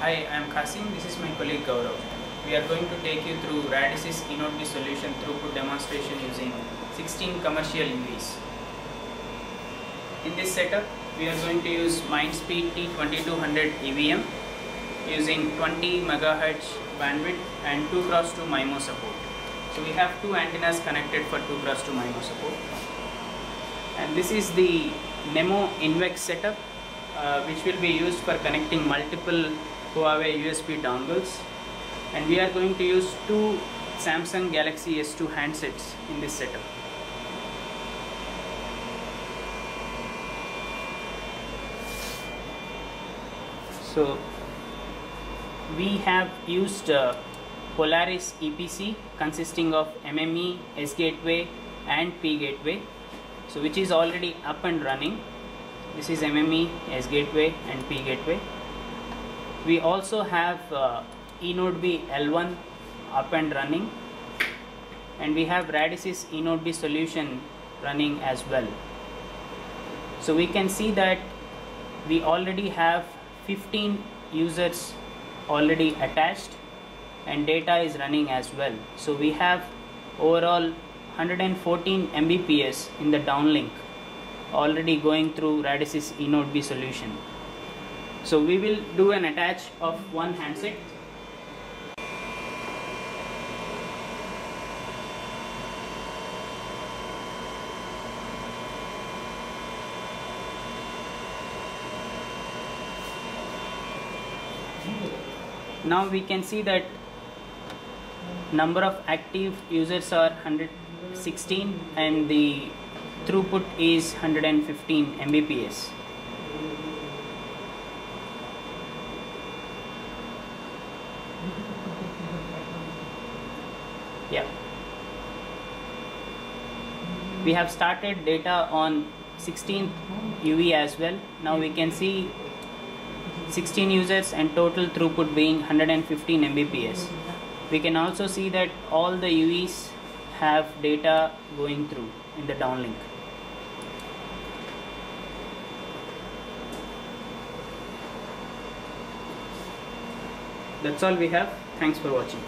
Hi, I am Kasim. This is my colleague Gaurav. We are going to take you through Radisys eNodeB solution throughput demonstration using 16 commercial UEs. In this setup, we are going to use Mindspeed T2200 EVM using 20 MHz bandwidth and 2 cross 2 MIMO support. So we have two antennas connected for 2 cross 2 MIMO support. And this is the Nemo Invex setup uh, which will be used for connecting multiple Huawei USB dongles. And we are going to use two Samsung Galaxy S2 handsets in this setup. So we have used uh, Polaris EPC consisting of MME, S gateway and P gateway. So which is already up and running. This is MME, S gateway and P gateway we also have uh, eNodeB L1 up and running. And we have Radisys eNodeB solution running as well. So we can see that we already have 15 users already attached and data is running as well. So we have overall 114 Mbps in the downlink already going through Radisys eNodeB solution so we will do an attach of one handset. Now we can see that number of active users are 116 and the throughput is 115 Mbps yeah we have started data on 16th UE as well now we can see 16 users and total throughput being 115 Mbps. We can also see that all the UEs have data going through in the downlink. That's all we have. Thanks for watching.